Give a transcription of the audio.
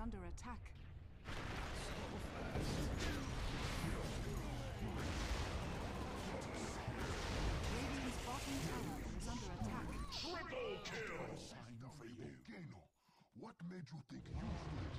is under attack. Radiant's bottom tower is under attack. Triple kill! Sign of a volcano. What made you think you stood?